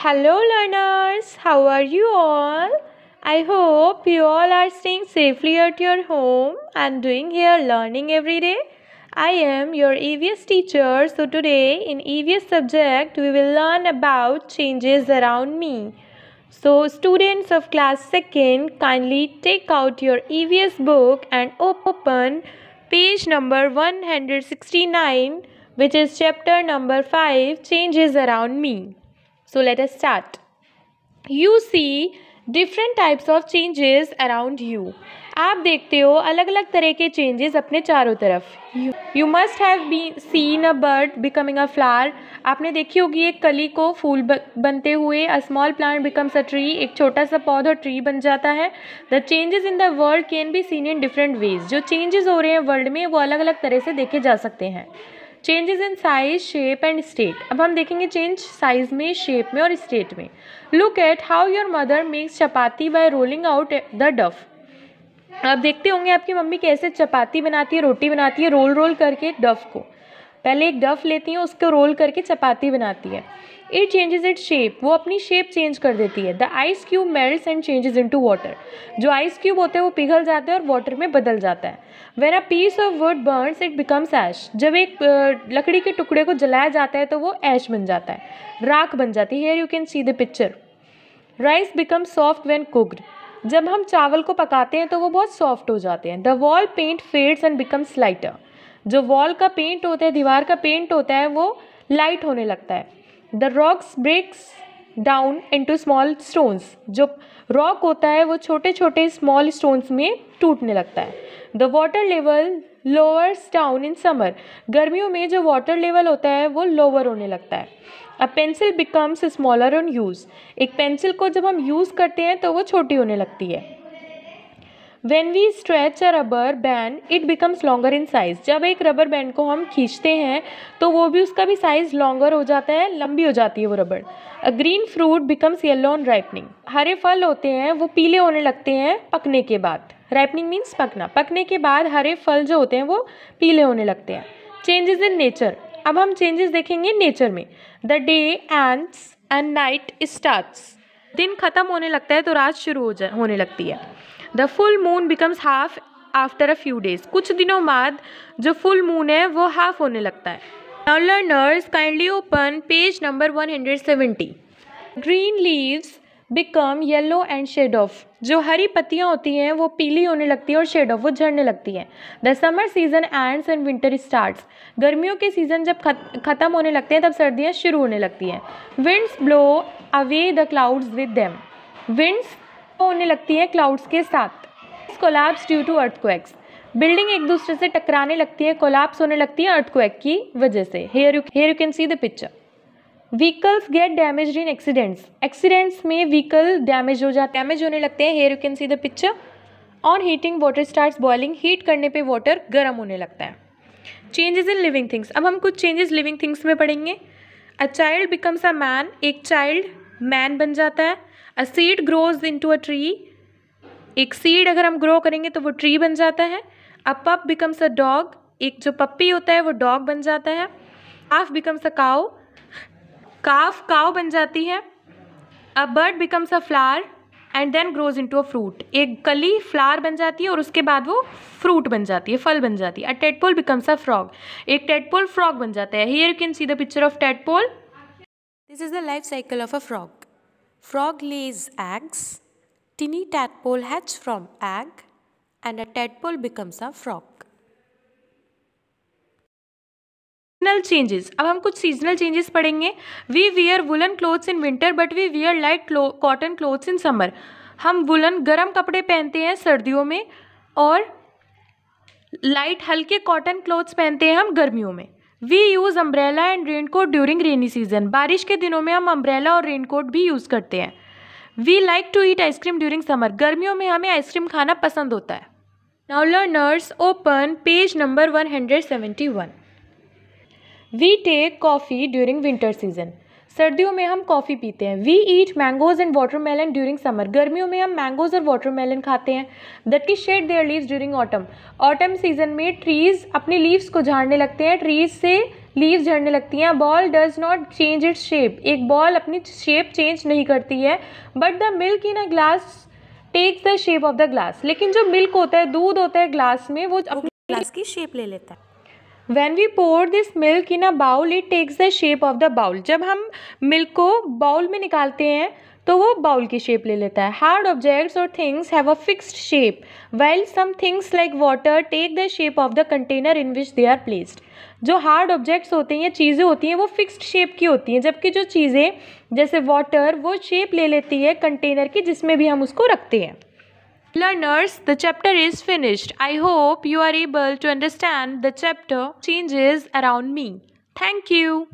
Hello, learners. How are you all? I hope you all are staying safely at your home and doing here learning every day. I am your EVS teacher. So, today in EVS subject, we will learn about changes around me. So, students of class 2nd, kindly take out your EVS book and open page number 169, which is chapter number 5 Changes Around Me. So, let us start. You see different types of changes around you. आप देखते हो अलग अलग तरह के changes अपने चारों तरफ़. You must have be seen a bud becoming a flower आपने देखी होगी एक कली को फूल बनते हुए a small plant becomes a tree एक छोटा सा पौधा ट्री बन जाता है. The changes in the world can be seen in different ways जो चेंजेस हो रहे हैं वर्ल्ड में, वो अलग अलग तरह से देखे जा सकते हैं. Changes in size shape and state अब हम देखेंगे चेंज साइज़ में शेप में और स्टेट में. Look at how your mother makes chapati by rolling out the dough आप देखते होंगे आपकी मम्मी कैसे चपाती बनाती है, रोटी बनाती है रोल रोल करके डफ को. पहले एक डफ लेती है, उसको रोल करके चपाती बनाती है. इट चेंजेस इट शेप वो अपनी शेप चेंज कर देती है. The ice cube melt and changes into water जो आइस क्यूब होते हैं, वो पिघल जाते हैं और वाटर में बदल जाता है. When a piece of wood burns it becomes ash जब एक लकड़ी के टुकड़े को जलाया जाता है तो वो ऐश बन जाता है. राख बन जाती है. Here you can see the picture rice become soft when cooked जब हम चावल को पकाते हैं तो वो बहुत सॉफ्ट हो जाते हैं. The wall paint fades and becomes lighter जो वॉल का पेंट होता है, दीवार का पेंट होता है, वो लाइट होने लगता है. The rocks breaks down into small stones जो रॉक होता है, वो छोटे छोटे स्मॉल स्टोन्स में टूटने लगता है। The water level lowers down in summer गर्मियों में जो वाटर लेवल होता है, वो लोअर होने लगता है। A pencil becomes smaller on use एक पेंसिल को जब हम यूज़ करते हैं तो वो छोटी होने लगती है। When we stretch a rubber band it becomes longer in size जब एक रबर बैंड को हम खींचते हैं तो वो भी उसका भी साइज़ लॉन्गर हो जाता है, लंबी हो जाती है वो rubber a green fruit becomes yellow on ripening हरे फल होते हैं, वो पीले होने लगते हैं पकने के बाद. राइपनिंग मीन्स पकना. पकने के बाद हरे फल जो होते हैं, वो पीले होने लगते हैं. चेंजेस इन नेचर अब हम चेंजेस देखेंगे नेचर में. The day ends and night starts दिन खत्म होने लगता है तो रात शुरू हो जा, होने लगती है. The full moon becomes half after a few days कुछ दिनों बाद जो फुल मून है, वो हाफ़ होने लगता है। Now learners kindly open page number 170 green leaves become yellow and shed off जो हरी पत्तियाँ होती हैं, वो पीली होने लगती हैं और शेड ऑफ़ वो झड़ने लगती हैं। The summer season ends and winter starts गर्मियों के सीज़न जब ख़त्म होने लगते हैं, तब सर्दियाँ शुरू होने लगती हैं। Winds blow away the clouds with them winds होने लगती है क्लाउड्स के साथ। Collapse due to earthquakes building एक दूसरे से टकराने लगती है कोलैप्स होने लगती है अर्थक्वेक की वजह से। Here you here you can see the picture vehicles get damage in accidents accidents में व्हीकल डैमेज हो जाते डैमेज होने लगते हैं। Here you can see the picture on heating water start boiling heat करने पे वाटर गर्म होने लगता है। चेंजेस इन लिविंग थिंग्स अब हम कुछ चेंजेस लिविंग थिंग्स में पढ़ेंगे। A child becomes a man एक चाइल्ड मैन बन जाता है। A seed grows into a tree एक सीड अगर हम ग्रो करेंगे तो वो ट्री बन जाता है। अ पप बिकम्स अ डॉग एक जो पप्पी होता है वो डॉग बन जाता है। Calf becomes a cow calf cow बन जाती है। A bud becomes a flower and then grows into a fruit एक कली फ्लावर बन जाती है और उसके बाद वो फ्रूट बन जाती है, फल बन जाती है। A tadpole becomes a frog एक टेटपोल फ्रॉग बन जाता है। Here you can see the picture of tadpole this is the life cycle of a frog frog lays eggs tiny tadpole hatch from egg, and a tadpole becomes a frog. Seasonal changes अब हम कुछ seasonal changes पढ़ेंगे. We wear woollen clothes in winter but we wear light cotton clothes in summer हम woollen गर्म कपड़े पहनते हैं सर्दियों में और लाइट हल्के कॉटन क्लोथ्स पहनते हैं हम गर्मियों में. We use umbrella and raincoat during rainy season बारिश के दिनों में हम अम्ब्रेला और रेनकोट भी यूज़ करते हैं। We like to eat ice cream during summer गर्मियों में हमें आइसक्रीम खाना पसंद होता है। Now learners open page number one hundred seventy one we take coffee during winter season सर्दियों में हम कॉफ़ी पीते हैं। We eat mangoes and watermelon during summer गर्मियों में हम मैंगोज और वाटरमेलन खाते हैं। दैट की shed their leaves during autumn autumn season में ट्रीज़ अपने लीव्स को झाड़ने लगते हैं। ट्रीज़ से लीव्स झड़ने लगती हैं। Ball does not change its shape एक बॉल अपनी शेप चेंज नहीं करती है। But the milk in a glass takes the shape of the glass लेकिन जो मिल्क होता है दूध होता है ग्लास में वो अपनी ग्लास की शेप ले लेता है। When we pour this milk in a bowl it takes the shape of the bowl जब हम मिल्क को बाउल में निकालते हैं तो वो बाउल की शेप ले लेता है। हार्ड ऑब्जेक्ट्स और things have a fixed shape well some things like water take the shape of the container in which they are placed जो हार्ड ऑब्जेक्ट्स होते हैं या चीज़ें होती हैं, वो फिक्स्ड शेप की होती हैं, जबकि जो चीज़ें, जैसे वाटर वो शेप ले लेती है कंटेनर की, जिसमें भी हम उसको रखते हैं। Learners, the chapter is finished. I hope you are able to understand the chapter changes around me. Thank you.